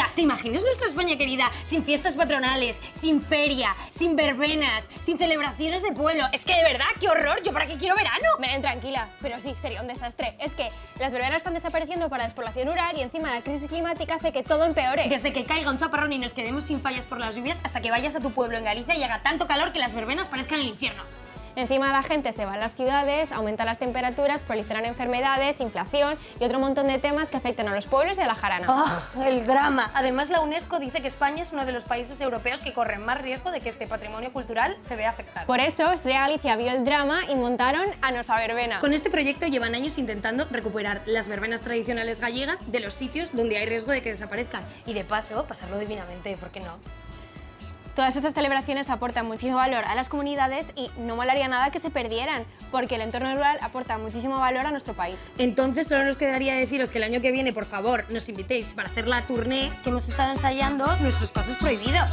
Tía, ¿te imaginas nuestra España querida sin fiestas patronales, sin feria, sin verbenas, sin celebraciones de pueblo? Es que de verdad, qué horror, ¿yo para qué quiero verano? Ven, tranquila, pero sí, sería un desastre. Es que las verbenas están desapareciendo para la despoblación rural y encima la crisis climática hace que todo empeore. Desde que caiga un chaparrón y nos quedemos sin fallas por las lluvias hasta que vayas a tu pueblo en Galicia y haga tanto calor que las verbenas parezcan el infierno. Encima la gente se va a las ciudades, aumentan las temperaturas, proliferan enfermedades, inflación y otro montón de temas que afectan a los pueblos y a la jarana. Oh, el drama. Además, la UNESCO dice que España es uno de los países europeos que corren más riesgo de que este patrimonio cultural se vea afectado. Por eso, Estrella Galicia vio el drama y montaron a Nosa Verbena. Con este proyecto llevan años intentando recuperar las verbenas tradicionales gallegas de los sitios donde hay riesgo de que desaparezcan y de paso pasarlo divinamente, ¿por qué no? Todas estas celebraciones aportan muchísimo valor a las comunidades y no molaría nada que se perdieran, porque el entorno rural aporta muchísimo valor a nuestro país. Entonces solo nos quedaría deciros que el año que viene, por favor, nos invitéis para hacer la tournée que hemos estado ensayando Nuestros Pasos Prohibidos.